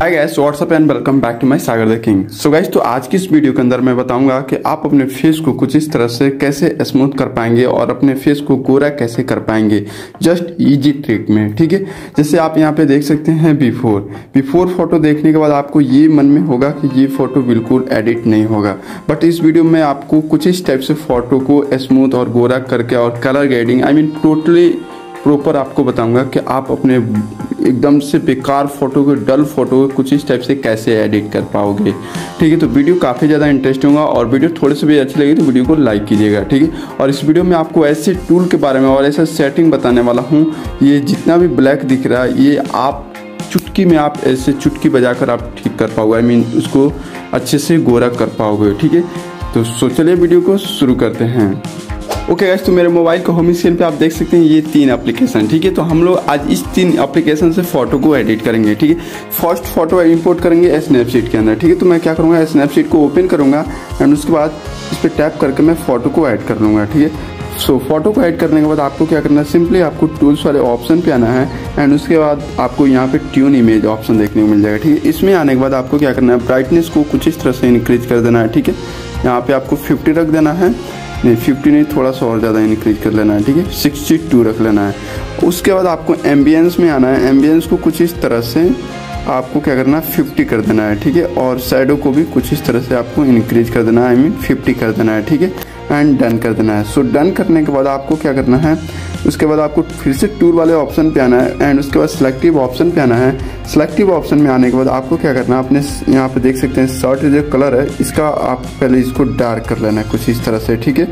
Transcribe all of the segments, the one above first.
Hi guys what's up and welcome back to my Sagar the king so guys तो आज की इस video के अंदर मैं बताऊँगा कि आप अपने फेस को कुछ इस तरह से कैसे स्मूथ कर पाएँगे और अपने फेस को गोरा कैसे कर पाएँगे। जस्ट इजी ट्रिक में, ठीक है? जैसे आप यहाँ पे देख सकते हैं बिफोर बिफोर फ़ोटो देखने के बाद आपको ये मन में होगा कि ये फ़ोटो बिल्कुल एडिट नहीं होगा। बट इस वीडियो में आपको कुछ इस टाइप से फ़ोटो को स्मूथ और गोरा करके और colour grading I mean totally proper आपको बताऊँगा कि आप अपने एकदम से बेकार फ़ोटो को डल फ़ोटो को कुछ इस टाइप से कैसे एडिट कर पाओगे। ठीक है तो वीडियो काफ़ी ज़्यादा इंटरेस्टिंग होगा और वीडियो थोड़े से भी अच्छी लगी तो वीडियो को लाइक कीजिएगा, ठीक है? और इस वीडियो में आपको ऐसे टूल के बारे में और ऐसा सेटिंग बताने वाला हूँ। ये जितना भी ब्लैक दिख रहा है, ये आप चुटकी में आप ऐसे चुटकी बजाकर आप ठीक कर पाओगे। आई मीन उसको अच्छे से गोरा कर पाओगे, ठीक है? तो सो, चलिए वीडियो को शुरू करते हैं। ओके गैस तो मेरे मोबाइल के होम स्क्रीन पे आप देख सकते हैं ये तीन एप्लीकेशन ठीक है? तो हम लोग आज इस तीन एप्लीकेशन से फ़ोटो को एडिट करेंगे, ठीक है? फ़र्स्ट फ़ोटो इंपोर्ट करेंगे स्नैपसीट के अंदर, ठीक है? तो मैं क्या करूँगा स्नैपसीट को ओपन करूँगा एंड उसके बाद इस पर टैप करके मैं फ़ोटो को ऐड कर लूँगा, ठीक है? सो फ़ोटो को ऐड करने के बाद आपको क्या करना है? सिंपली आपको टूल्स वाले ऑप्शन पे आना है एंड उसके बाद आपको यहाँ पे ट्यून इमेज ऑप्शन देखने को मिल जाएगा, ठीक है? इसमें आने के बाद आपको क्या करना है? ब्राइटनेस को कुछ इस तरह से इंक्रीज कर देना है, ठीक है? यहाँ पे आपको 50 रख देना है। नहीं फिफ्टी नहीं थोड़ा सा और ज़्यादा इंक्रीज कर लेना है ठीक है? सिक्सटी टू रख लेना है। उसके बाद आपको एम्बियंस में आना है। एम्बियंस को कुछ इस तरह से आपको क्या करना है? फिफ्टी कर देना है ठीक है? और साइडों को भी कुछ इस तरह से आपको इंक्रीज कर देना है। आई मीन फिफ्टी कर देना है ठीक है? एंड डन कर देना है। सो so, डन करने के बाद आपको क्या करना है? उसके बाद आपको फिर से टूर वाले ऑप्शन पे आना है एंड उसके बाद सिलेक्टिव ऑप्शन पे आना है। सिलेक्टिव ऑप्शन में आने के बाद आपको क्या करना है? अपने यहाँ पे देख सकते हैं शर्ट जो कलर है, इसका आप पहले इसको डार्क कर लेना है कुछ इस तरह से, ठीक है?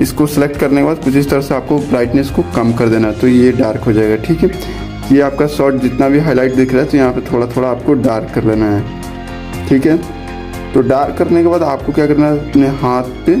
इसको सेलेक्ट करने के बाद कुछ इस तरह से आपको ब्राइटनेस को कम कर देना है तो ये डार्क हो जाएगा, ठीक है? ये आपका शर्ट जितना भी हाईलाइट दिख रहा है तो यहाँ पे थोड़ा थोड़ा आपको डार्क कर लेना है, ठीक है? तो डार्क करने के बाद आपको क्या करना है? अपने हाथ पे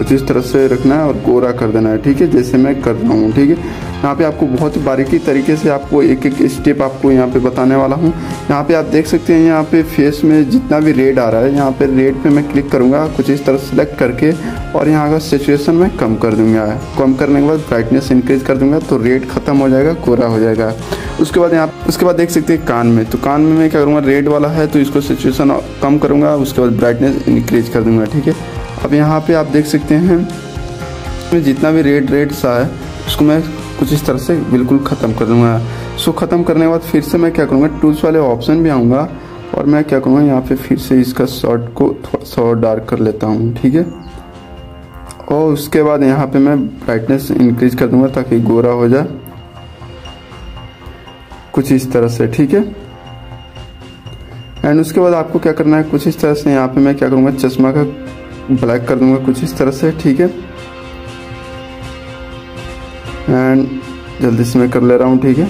कुछ इस तरह से रखना है और गोरा कर देना है, ठीक है? जैसे मैं कर रहा हूँ, ठीक है? यहाँ पे आपको बहुत बारीकी तरीके से आपको एक एक स्टेप आपको यहाँ पे बताने वाला हूँ। यहाँ पे आप देख सकते हैं, यहाँ पे फेस में जितना भी रेड आ रहा है, यहाँ पे रेड पे मैं क्लिक करूँगा, कुछ इस तरह सेलेक्ट करके और यहाँ का सिचुएशन मैं कम कर दूँगा। कम करने के बाद ब्राइटनेस इंक्रीज कर दूँगा तो रेड खत्म हो जाएगा कोरा हो जाएगा। उसके बाद यहाँ, उसके बाद देख सकते हैं कान में तो कान में मैं क्या करूँगा रेड वाला है तो इसको सिचुएशन कम करूँगा, उसके बाद ब्राइटनेस इंक्रीज कर दूँगा, ठीक है? अब यहाँ पे आप देख सकते हैं, जितना भी रेड रेड सा है, उसको मैं कुछ इस तरह से बिल्कुल ख़त्म कर दूँगा। सो ख़त्म करने के बाद फिर से मैं क्या करूँगा, टूल्स वाले ऑप्शन भी आऊँगा, और मैं क्या करूँगा, यहाँ पे फिर से इसका शॉर्ट को थोड़ा सा डार्क कर लेता हूँ, ठीक है? और उसके बाद यहाँ पे मैं ब्राइटनेस इंक्रीज कर दूँगा ताकि गोरा हो जाए। कुछ इस तरह से, ठीक है? एंड उसके बाद आपको क्या करना है, कुछ इस तरह से यहाँ पे मैं क्या करूँगा, चश्मा का ब्लैक कर दूँगा कुछ इस तरह से, ठीक है? एंड जल्दी से मैं कर ले रहा हूँ, ठीक है?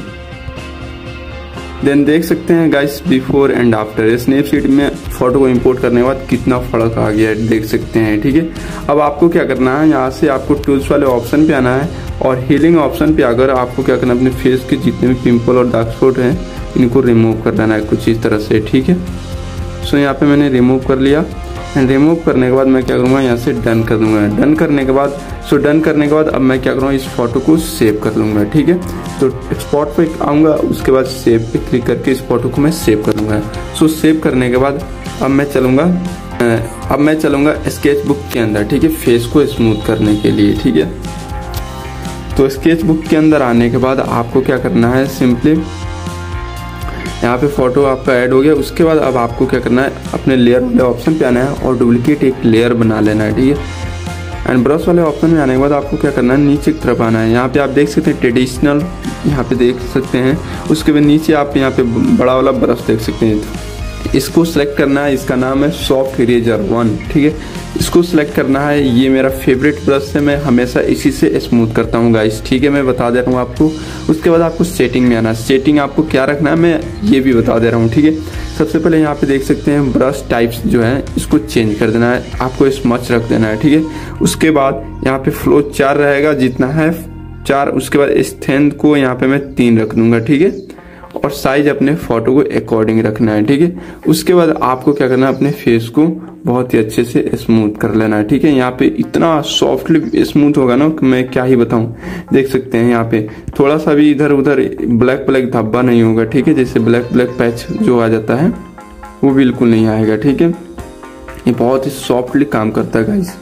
देन देख सकते हैं guys before and after Snapseed में फ़ोटो को इंपोर्ट करने के बाद कितना फ़र्क आ गया है, देख सकते हैं, ठीक है? अब आपको क्या करना है, यहाँ से आपको टूल्स वाले ऑप्शन पे आना है और हीलिंग ऑप्शन पे आकर आपको क्या करना है, अपने फेस के जितने भी पिंपल और डार्क स्पॉट हैं, इनको रिमूव कर देना है, कुछ इस तरह से, ठीक है? सो यहाँ पर मैंने रिमूव कर लिया। रिमूव करने के बाद मैं क्या करूँगा? यहाँ से डन कर दूँगा। डन करने के बाद सो डन करने के बाद अब मैं क्या करूँगा? इस फ़ोटो को सेव कर लूँगा, ठीक है? तो स्पॉट पे आऊँगा, उसके बाद सेव पे क्लिक करके इस फ़ोटो को मैं सेव कर लूँगा सो सेव करने के बाद अब मैं चलूँगा अब मैं चलूँगा स्केच बुक के अंदर, ठीक है? फेस को स्मूथ करने के लिए, ठीक है? तो स्केच बुक के अंदर आने के बाद आपको क्या करना है? सिंपली यहाँ पे फ़ोटो आपका ऐड हो गया। उसके बाद अब आपको क्या करना है, अपने लेयर वाले ऑप्शन पे आना है और डुप्लीकेट एक लेयर बना लेना है, ठीक है? एंड ब्रश वाले ऑप्शन में आने के बाद आपको क्या करना है, नीचे की तरफ़ आना है। यहाँ पे आप देख सकते हैं ट्रेडिशनल यहाँ पे देख सकते हैं। उसके बाद नीचे आप यहाँ पे बड़ा वाला ब्रश देख सकते हैं। इसको सेलेक्ट करना है, इसका नाम है सॉफ्ट इरेजर वन ठीक है? इसको सेलेक्ट करना है, ये मेरा फेवरेट ब्रश है, मैं हमेशा इसी से स्मूथ करता हूँ गाइस ठीक है? मैं बता दे रहा हूँ आपको। उसके बाद आपको सेटिंग में आना है। सेटिंग आपको क्या रखना है, मैं ये भी बता दे रहा हूँ, ठीक है? सबसे पहले यहाँ पे देख सकते हैं ब्रश टाइप्स जो है, इसको चेंज कर देना है। आपको स्मच रख देना है, ठीक है? उसके बाद यहाँ पे फ्लो चार रहेगा, जितना है चार, उसके बाद स्थेंद को यहाँ पे मैं तीन रख दूँगा, ठीक है? और साइज़ अपने फ़ोटो को अकॉर्डिंग रखना है, ठीक है? उसके बाद आपको क्या करना है, अपने फेस को बहुत ही अच्छे से स्मूथ कर लेना है, ठीक है? यहाँ पे इतना सॉफ्टली स्मूथ होगा ना कि मैं क्या ही बताऊँ। देख सकते हैं यहाँ पे, थोड़ा सा भी इधर उधर ब्लैक ब्लैक धब्बा नहीं होगा, ठीक है? जैसे ब्लैक ब्लैक पैच जो आ जाता है, वो बिल्कुल नहीं आएगा, ठीक है? ये बहुत ही सॉफ्टली काम करता है गाइस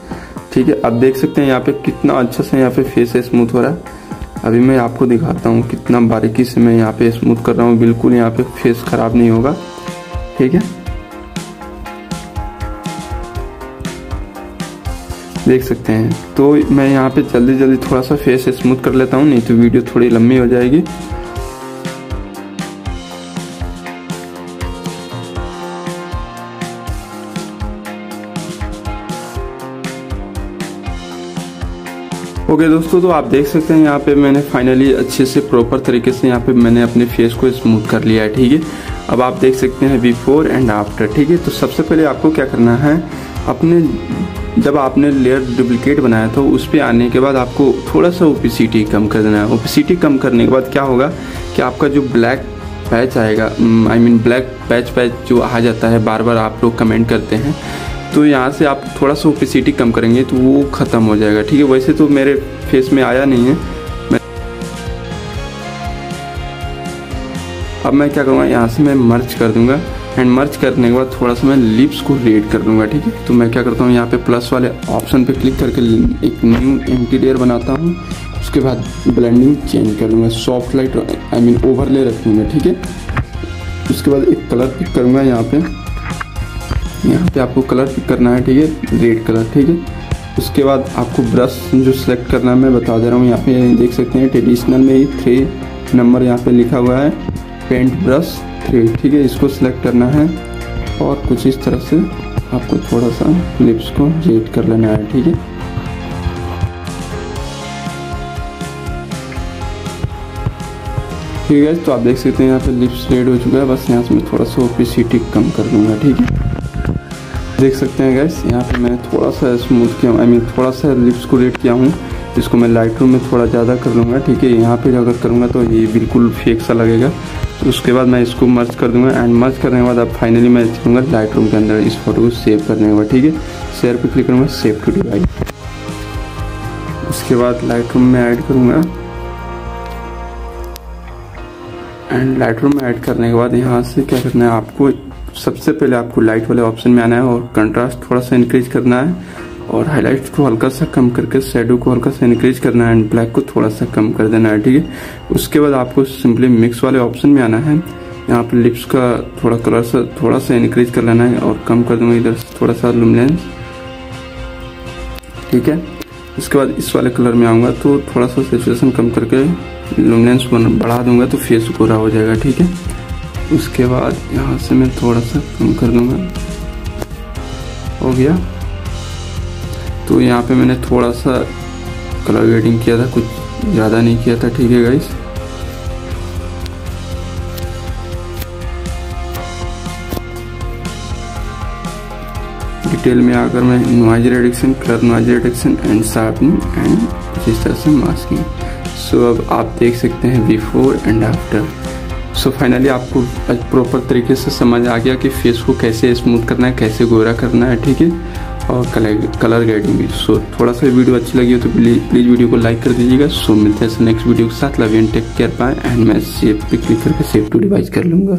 ठीक है? अब देख सकते हैं यहाँ पे कितना अच्छा से यहाँ पे फेस स्मूथ हो रहा है। अभी मैं आपको दिखाता हूँ कितना बारीकी से मैं यहाँ पे स्मूथ कर रहा हूँ। बिल्कुल यहाँ पे फेस खराब नहीं होगा। ठीक है? देख सकते हैं। तो मैं यहाँ पे जल्दी जल्दी थोड़ा सा फेस स्मूथ कर लेता हूँ, नहीं तो वीडियो थोड़ी लंबी हो जाएगी। ओके दोस्तों तो आप देख सकते हैं यहाँ पे मैंने फाइनली अच्छे से प्रॉपर तरीके से यहाँ पे मैंने अपने फेस को स्मूथ कर लिया है, ठीक है? अब आप देख सकते हैं बिफोर एंड आफ्टर ठीक है? तो सबसे पहले आपको क्या करना है, अपने जब आपने लेयर डुप्लीकेट बनाया तो उस पर आने के बाद आपको थोड़ा सा ओपिसिटी कम कर देना है। ओपिसिटी कम करने के बाद क्या होगा कि आपका जो ब्लैक पैच आएगा I mean black patch patch जो आ जाता है, बार बार आप लोग कमेंट करते हैं तो यहाँ से आप थोड़ा सा ओपिसिटी कम करेंगे तो वो ख़त्म हो जाएगा, ठीक है? वैसे तो मेरे फेस में आया नहीं है। मैं अब मैं क्या करूँगा, यहाँ से मैं मर्च कर दूँगा एंड मर्च करने के बाद थोड़ा सा मैं लिप्स को रेड कर लूँगा ठीक है? तो मैं क्या करता हूँ, यहाँ पे प्लस वाले ऑप्शन पे क्लिक करके एक न्यू लेयर बनाता हूँ। उसके बाद ब्लेंडिंग चेंज कर लूँगा soft light I mean overlay रखूँगा ठीक है? उसके बाद एक कलर पिक करूँगा यहाँ पे। यहाँ पे आपको कलर पिक करना है, ठीक है? रेड कलर, ठीक है? उसके बाद आपको ब्रश जो सिलेक्ट करना है, मैं बता दे रहा हूँ। यहाँ पे देख सकते हैं ट्रेडिशनल में ही थ्री नंबर यहाँ पे लिखा हुआ है। पेंट ब्रश थ्री ठीक है? इसको सिलेक्ट करना है। और कुछ इस तरह से आपको थोड़ा सा लिप्स को रेड कर लेना है, ठीक है? ठीक है तो आप देख सकते हैं यहाँ पे लिप्स रेड हो चुका है। बस यहाँ से मैं थोड़ा सा ओपिसिटी कम कर दूँगा, ठीक है? देख सकते हैं गैस यहाँ पे मैंने थोड़ा सा स्मूथ किया आई मीन थोड़ा सा लिप्स को रेड किया हूँ इसको मैं लाइट में थोड़ा ज़्यादा कर लूँगा, ठीक है? यहाँ पे अगर करूँगा तो ये बिल्कुल फेक सा लगेगा। तो उसके बाद मैं इसको मर्ज कर दूँगा एंड मर्ज करने के बाद अब फाइनली मैं चलूँगा लाइट के अंदर इस फ़ोटो को सेव करने के बाद, ठीक है? शेयर पे क्लिक करूँगा सेव टू डिवाइस उसके बाद लाइट में ऐड करूँगा। एंड लाइट में ऐड करने के बाद यहाँ से क्या करना है, आपको सबसे पहले आपको लाइट वाले ऑप्शन में आना है और कंट्रास्ट थोड़ा सा इंक्रीज करना है और हाईलाइट को हल्का सा कम करके शेडो को हल्का सा इंक्रीज करना है एंड ब्लैक को थोड़ा सा कम कर देना है, ठीक है? उसके बाद आपको सिंपली मिक्स वाले ऑप्शन में आना है। यहाँ पर लिप्स का थोड़ा कलर सा, थोड़ा सा इंक्रीज कर लेना है और कम कर दूँगा इधर थोड़ा सा लुमिनेंस ठीक है? उसके बाद इस वाले कलर में आऊँगा तो थोड़ा सा सेचुएशन कम करके लुमिनेंस बढ़ा दूँगा तो फेस गोरा हो जाएगा, ठीक है? उसके बाद यहाँ से मैं थोड़ा सा कम कर दूँगा। हो गया। तो यहाँ पे मैंने थोड़ा सा कलर ग्रेडिंग किया था, कुछ ज़्यादा नहीं किया था, ठीक है गाइस डिटेल में आकर मैं noise reduction colour noise reduction and sharpening and इस तरह से मास्किंग सो अब आप देख सकते हैं before and after so finally आपको प्रॉपर तरीके से समझ आ गया कि फेस को कैसे स्मूथ करना है, कैसे गोरा करना है, ठीक है? और कलर कलर ग्रेडिंग भी। सो थोड़ा सा वीडियो अच्छी लगी हो तो प्लीज़ प्लीज़ वीडियो को लाइक कर दीजिएगा। सो मिलते हैं नेक्स्ट वीडियो के साथ। Love and take care bye and मैं सेफ़ पे क्लिक करके सेफ़ टू डिवाइस कर लूँगा।